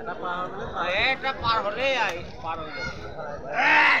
এটা পার হলে পার হলে হ্যাঁ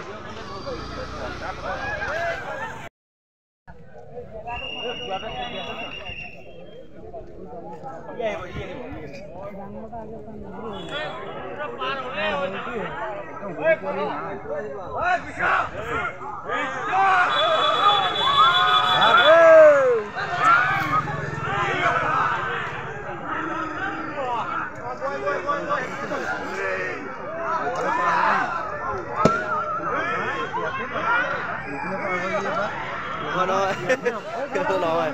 Hey, Vishal! Hey, Vishal! কিন্তু নহয়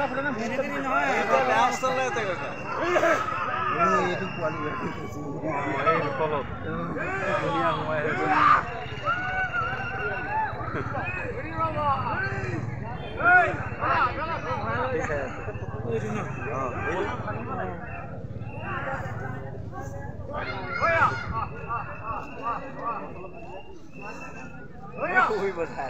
এইটো পোৱালি তলত ধুনীয়া সোমাই শুই বজাই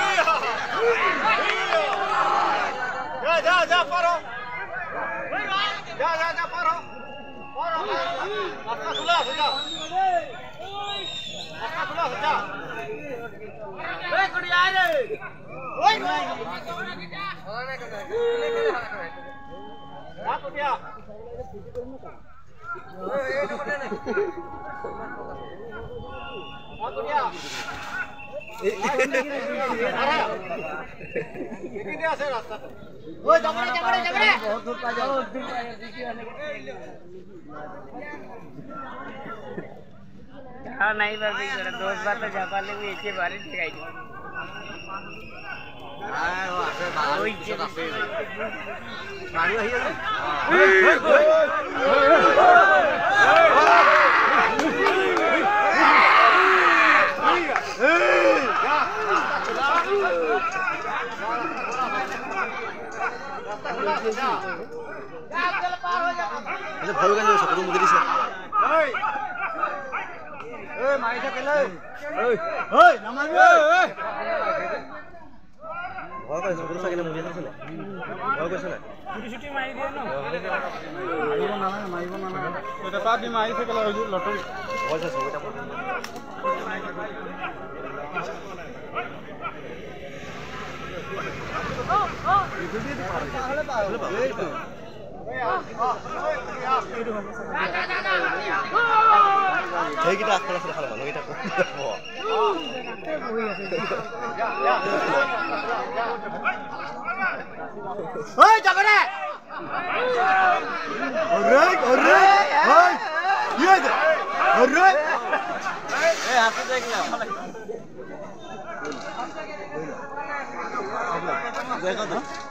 जा पारो जा जा जा पारो पारो रास्ता खुला हो जा रास्ता खुला हो जा ओए गुड़िया रे ओए जा गुड़िया ओए ये तो पता नहीं नहीं भाभी दोस्त बार तो जा पाले एक ही बार ही दिखाई মানুহ আহি আছে এনে ভয় কাজ সকলো মুখে দিছে মাৰি থাকিলে লটন 여기 다 클래스를 하는 거야. 여기 다 뭐. 어이 저거래. 어레이 어레이 어이 얘들 어레이. 에 아까 그냥 내가 나.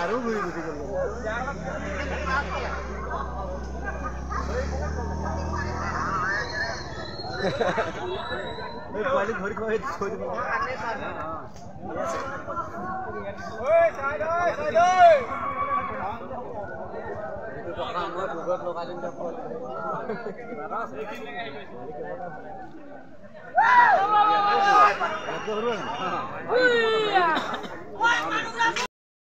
আরো ঘুরে ঘুরে গেল পানি ধরে খাওয়া ছোট আমার ভূগত লগালেন